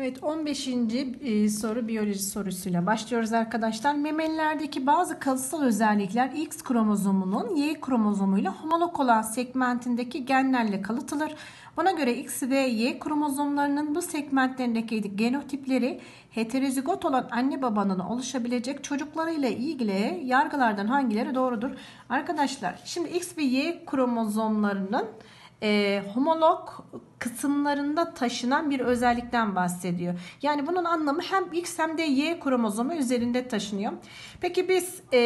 Evet 15. e, soru biyoloji sorusuyla başlıyoruz arkadaşlar. Memelilerdeki bazı kalıtsal özellikler X kromozomunun Y kromozomuyla homolog olan segmentindeki genlerle kalıtılır. Buna göre X ve Y kromozomlarının bu segmentlerindeki genotipleri heterozigot olan anne babanın oluşabilecek çocuklarıyla ilgili yargılardan hangileri doğrudur? Arkadaşlar şimdi X ve Y kromozomlarının e, homolog kısımlarında taşınan bir özellikten bahsediyor. Yani bunun anlamı hem X hem de Y kromozomu üzerinde taşınıyor. Peki biz e,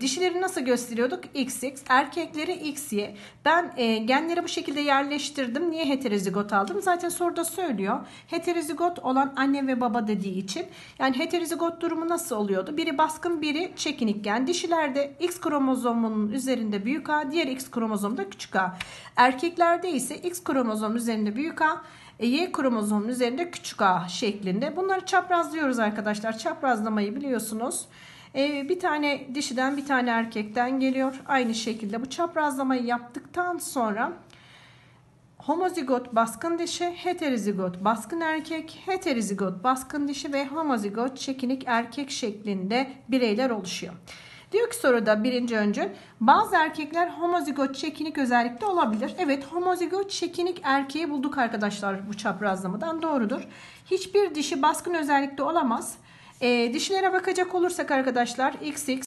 dişileri nasıl gösteriyorduk? XX, erkekleri XY. Ben e, genleri bu şekilde yerleştirdim. Niye heterozigot aldım? Zaten soruda söylüyor. Heterozigot olan anne ve baba dediği için. Yani heterozigot durumu nasıl oluyordu? Biri baskın, biri çekinik gen. Dişilerde X kromozomunun üzerinde büyük A, diğer X kromozomda küçük A. Erkeklerde ise X kromozom üzerinde büyük A, e, Y kromozomun üzerinde küçük A şeklinde. Bunları çaprazlıyoruz arkadaşlar. Çaprazlamayı biliyorsunuz. E, bir tane dişiden bir tane erkekten geliyor. Aynı şekilde bu çaprazlamayı yaptıktan sonra homozigot baskın dişi, heterozigot baskın erkek, heterozigot baskın dişi ve homozigot çekinik erkek şeklinde bireyler oluşuyor. Diyor ki soruda birinci öncül bazı erkekler homozigot çekinik özellikte olabilir. Evet homozigot çekinik erkeği bulduk arkadaşlar bu çaprazlamadan doğrudur. Hiçbir dişi baskın özellikte olamaz. E, dişilere bakacak olursak arkadaşlar XX